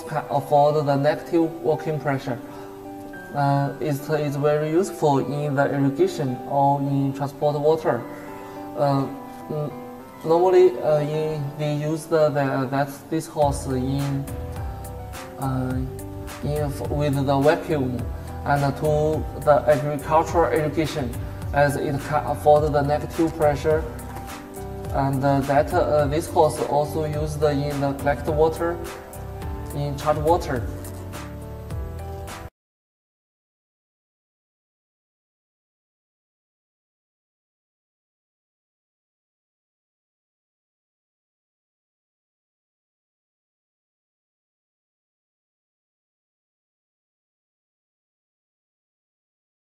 can afford the negative working pressure. Uh, it is very useful in the irrigation or in transport water. Uh, normally, uh, in, they use the, the, that this hose in, uh, in with the vacuum and to the agricultural irrigation as it can afford the negative pressure and uh, that uh, this hose also used in the collect water in charge water